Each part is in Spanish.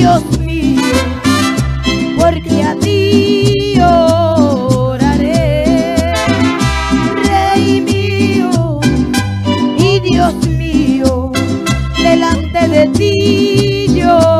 Dios mío, porque a ti oraré, Rey mío y Dios mío, delante de ti yo.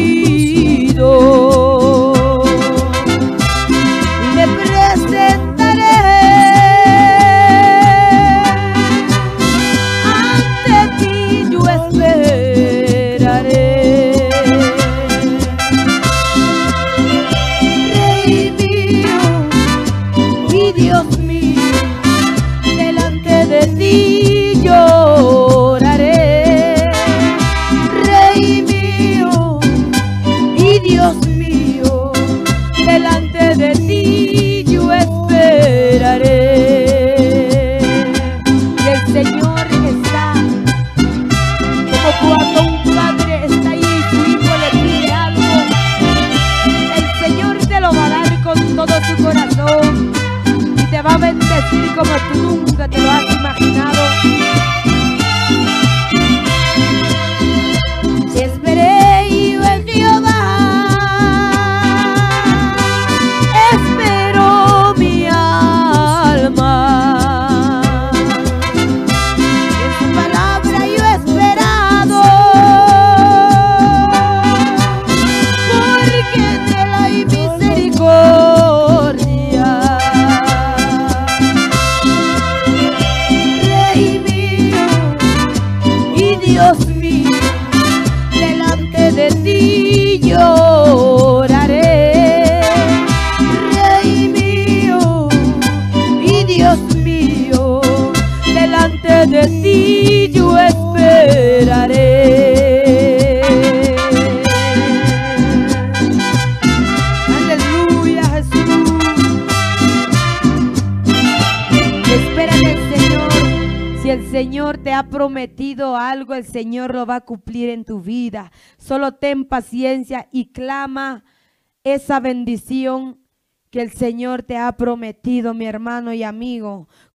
Dios como tú. you. Si el Señor te ha prometido algo, el Señor lo va a cumplir en tu vida. Solo ten paciencia y clama esa bendición que el Señor te ha prometido, mi hermano y amigo.